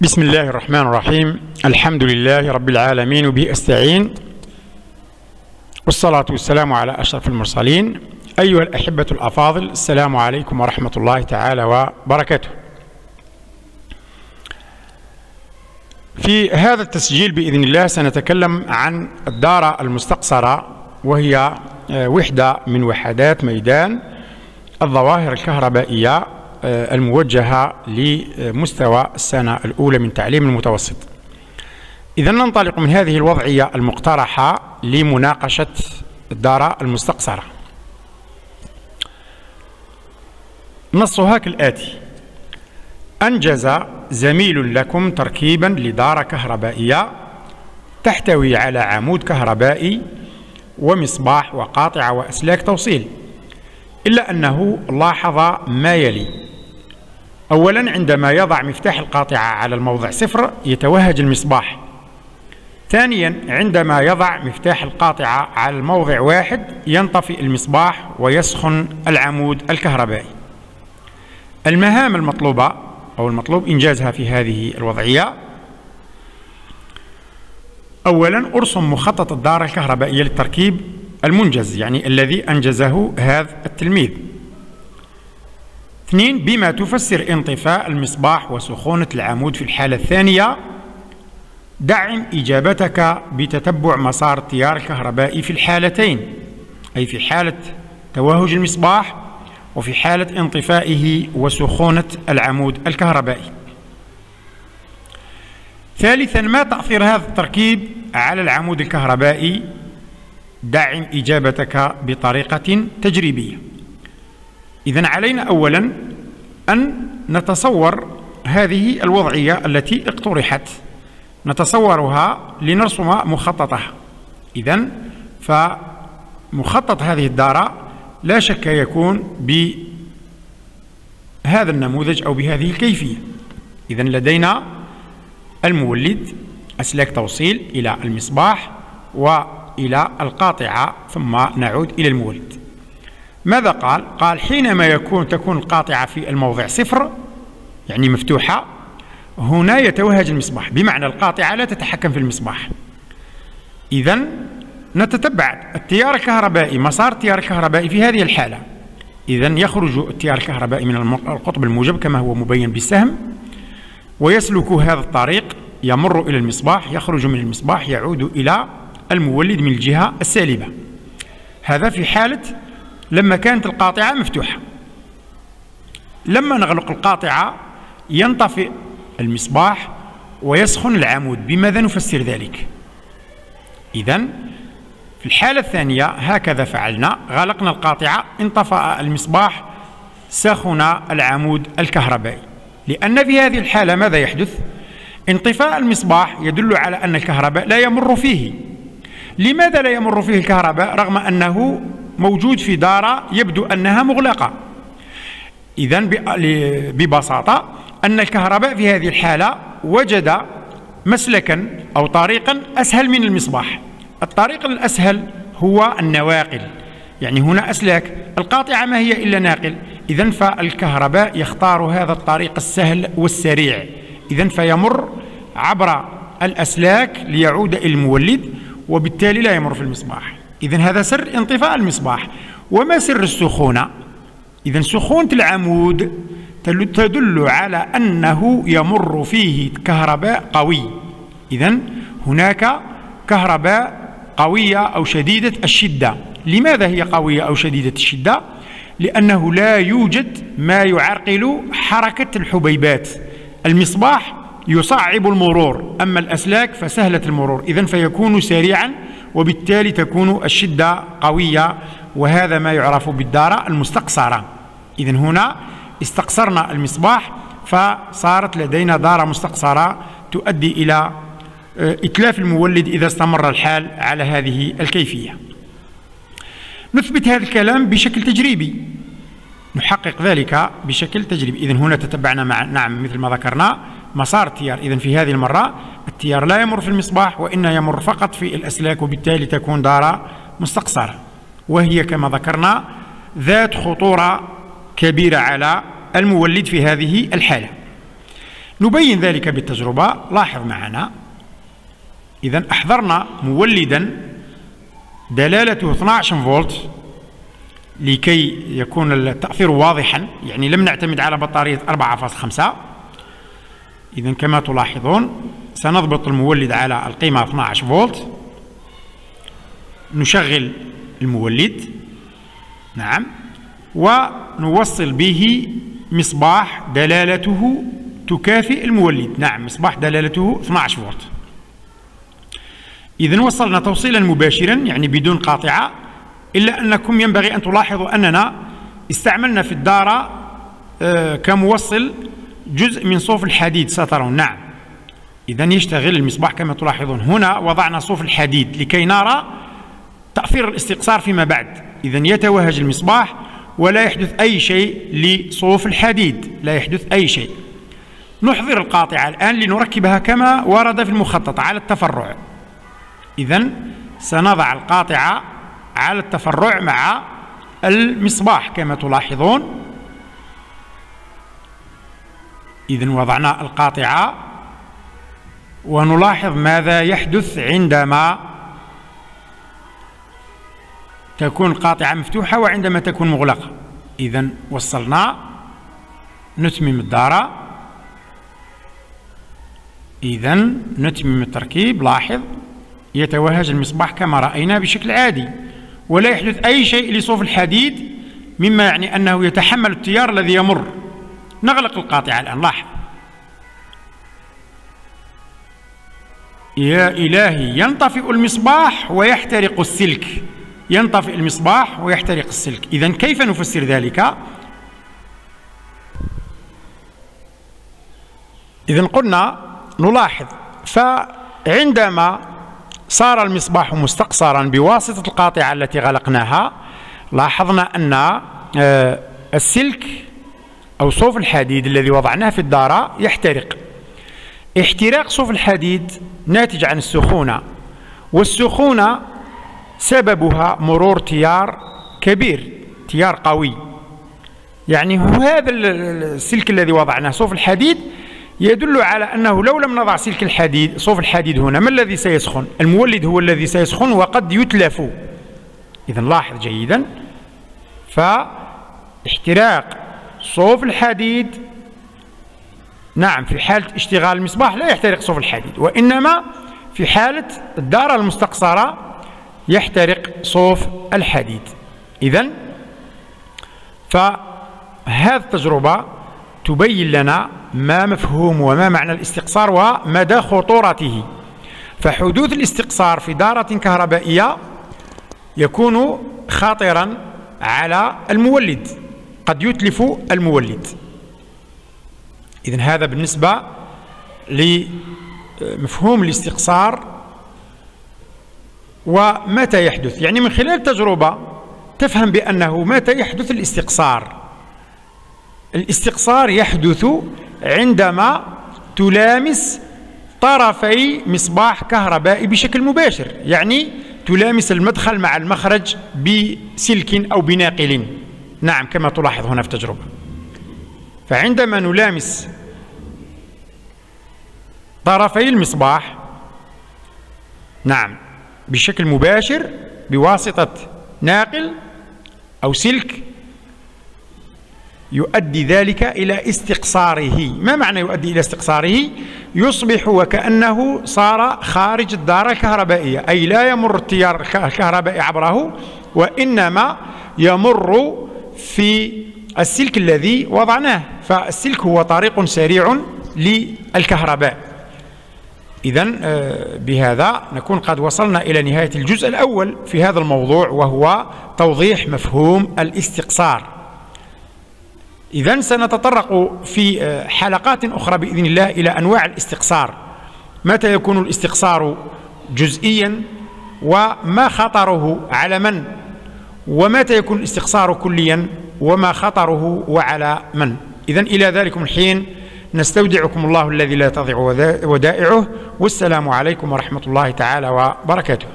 بسم الله الرحمن الرحيم. الحمد لله رب العالمين وبه أستعين. والصلاة والسلام على أشرف المرسلين. أيها الأحبة الأفاضل السلام عليكم ورحمة الله تعالى وبركاته. في هذا التسجيل بإذن الله سنتكلم عن الدارة المستقصرة وهي وحدة من وحدات ميدان الظواهر الكهربائية آه، الموجهة لمستوى السنة الأولى من تعليم المتوسط. إذا ننطلق من هذه الوضعية المقترحة لمناقشة الدارة المستقصرة. نصها كالآتي أنجز زميل لكم تركيبا لدارة كهربائية تحتوي على عمود كهربائي ومصباح وقاطعة وأسلاك توصيل إلا أنه لاحظ ما يلي. أولا عندما يضع مفتاح القاطعة على الموضع صفر يتوهج المصباح. ثانيا عندما يضع مفتاح القاطعة على الموضع واحد ينطفئ المصباح ويسخن العمود الكهربائي. المهام المطلوبة أو المطلوب إنجازها في هذه الوضعية أولا أرسم مخطط الدارة الكهربائية للتركيب المنجز يعني الذي أنجزه هذا التلميذ. اثنين بما تفسر انطفاء المصباح وسخونة العمود في الحالة الثانية دعم إجابتك بتتبع مسار التيار الكهربائي في الحالتين أي في حالة توهج المصباح وفي حالة انطفائه وسخونة العمود الكهربائي. ثالثا ما تأثير هذا التركيب على العمود الكهربائي؟ دعم إجابتك بطريقة تجريبية. إذا علينا أولا أن نتصور هذه الوضعية التي اقترحت. نتصورها لنرسم مخططها إذا فمخطط هذه الدارة لا شك يكون بهذا النموذج أو بهذه الكيفية. إذا لدينا المولد أسلاك توصيل إلى المصباح وإلى القاطعة ثم نعود إلى المولد. ماذا قال؟ قال حينما يكون تكون القاطعة في الموضع صفر يعني مفتوحة هنا يتوهج المصباح. بمعنى القاطعة لا تتحكم في المصباح. إذا نتتبع التيار الكهربائي مسار التيار الكهربائي في هذه الحالة. إذا يخرج التيار الكهربائي من القطب الموجب كما هو مبين بالسهم ويسلك هذا الطريق يمر إلى المصباح يخرج من المصباح يعود إلى المولد من الجهة السالبة. هذا في حالة لما كانت القاطعة مفتوحة. لما نغلق القاطعة ينطفئ المصباح ويسخن العمود. بماذا نفسر ذلك؟ إذا في الحالة الثانية هكذا فعلنا. غلقنا القاطعة انطفأ المصباح سخن العمود الكهربائي. لأن في هذه الحالة ماذا يحدث؟ انطفاء المصباح يدل على أن الكهرباء لا يمر فيه. لماذا لا يمر فيه الكهرباء؟ رغم أنه موجود في دارة يبدو أنها مغلقة. إذا ببساطة أن الكهرباء في هذه الحالة وجد مسلكا أو طريقا أسهل من المصباح. الطريق الأسهل هو النواقل. يعني هنا أسلاك القاطعة ما هي إلا ناقل. إذا فالكهرباء يختار هذا الطريق السهل والسريع. إذا فيمر عبر الأسلاك ليعود إلى المولد وبالتالي لا يمر في المصباح. إذا هذا سر انطفاء المصباح. وما سر السخونة؟ إذا سخونة العمود تدل على أنه يمر فيه كهرباء قوي. إذا هناك كهرباء قوية أو شديدة الشدة. لماذا هي قوية أو شديدة الشدة؟ لأنه لا يوجد ما يعرقل حركة الحبيبات. المصباح يصعب المرور. أما الأسلاك فسهلة المرور. إذا فيكون سريعا وبالتالي تكون الشدة قوية وهذا ما يعرف بالدارة المستقصرة. إذا هنا استقصرنا المصباح فصارت لدينا دارة مستقصرة تؤدي إلى آه، إتلاف المولد إذا استمر الحال على هذه الكيفية. نثبت هذا الكلام بشكل تجريبي. نحقق ذلك بشكل تجريبي. إذن هنا تتبعنا مع نعم مثل ما ذكرنا مسار التيار. إذن في هذه المرة التيار لا يمر في المصباح وإنما يمر فقط في الأسلاك وبالتالي تكون دارة مستقصرة. وهي كما ذكرنا ذات خطورة كبيرة على المولد في هذه الحالة. نبين ذلك بالتجربة. لاحظ معنا. إذا أحضرنا مولدا دلالته 12 فولت لكي يكون التأثير واضحا يعني لم نعتمد على بطارية 4.5 إذا كما تلاحظون سنضبط المولد على القيمة 12 فولت. نشغل المولد. نعم. ونوصل به مصباح دلالته تكافئ المولد. نعم مصباح دلالته 12 فولت. إذا وصلنا توصيلا مباشرا يعني بدون قاطعة إلا أنكم ينبغي أن تلاحظوا أننا استعملنا في الدارة آه، كموصل جزء من صوف الحديد سترون. نعم. إذا يشتغل المصباح كما تلاحظون هنا وضعنا صوف الحديد لكي نرى تأثير الاستقصار فيما بعد. إذا يتوهج المصباح ولا يحدث أي شيء لصوف الحديد لا يحدث أي شيء. نحضر القاطعة الآن لنركبها كما ورد في المخطط على التفرع. إذا سنضع القاطعة على التفرع مع المصباح كما تلاحظون. إذا وضعنا القاطعة ونلاحظ ماذا يحدث عندما تكون القاطعة مفتوحة وعندما تكون مغلقة. إذا وصلنا نتمم الدارة إذا نتمم التركيب. لاحظ يتوهج المصباح كما رأينا بشكل عادي ولا يحدث أي شيء لصوف الحديد مما يعني أنه يتحمل التيار الذي يمر. نغلق القاطعة الآن. لاحظ. يا إلهي ينطفئ المصباح ويحترق السلك. ينطفئ المصباح ويحترق السلك. إذا كيف نفسر ذلك؟ إذا قلنا نلاحظ فعندما صار المصباح مستقصرا بواسطة القاطعة التي غلقناها لاحظنا أن آه، السلك أو صوف الحديد الذي وضعناه في الدارة يحترق. احتراق صوف الحديد ناتج عن السخونة والسخونة سببها مرور تيار كبير تيار قوي. يعني هذا السلك الذي وضعناه. صوف الحديد يدل على أنه لو لم نضع سلك الحديد صوف الحديد هنا ما الذي سيسخن؟ المولد هو الذي سيسخن وقد يتلف. إذا لاحظ جيدا. فاحتراق صوف الحديد نعم في حالة اشتغال المصباح لا يحترق صوف الحديد وإنما في حالة الدارة المستقصرة يحترق صوف الحديد. إذا فهذه التجربة تبين لنا ما مفهوم وما معنى الاستقصار ومدى خطورته. فحدوث الاستقصار في دارة كهربائية يكون خطرا على المولد قد يتلف المولد. إذن هذا بالنسبة لمفهوم الاستقصار ومتى يحدث. يعني من خلال التجربة تفهم بأنه متى يحدث الاستقصار. الاستقصار يحدث عندما تلامس طرفي مصباح كهربائي بشكل مباشر يعني تلامس المدخل مع المخرج بسلك أو بناقل. نعم كما تلاحظ هنا في التجربة. فعندما نلامس طرفي المصباح نعم بشكل مباشر بواسطة ناقل أو سلك يؤدي ذلك إلى استقصاره. ما معنى يؤدي إلى استقصاره؟ يصبح وكأنه صار خارج الدارة الكهربائية أي لا يمر التيار الكهربائي عبره وإنما يمر في السلك الذي وضعناه فالسلك هو طريق سريع للكهرباء. إذا آه، بهذا نكون قد وصلنا إلى نهاية الجزء الأول في هذا الموضوع وهو توضيح مفهوم الاستقصار. إذا سنتطرق في آه، حلقات أخرى بإذن الله إلى أنواع الاستقصار. متى يكون الاستقصار جزئيا وما خطره على من؟ ومتى يكون الاستقصار كليا وما خطره وعلى من؟ إذا إلى ذلكم الحين نستودعكم الله الذي لا تضيع ودائعه والسلام عليكم ورحمة الله تعالى وبركاته.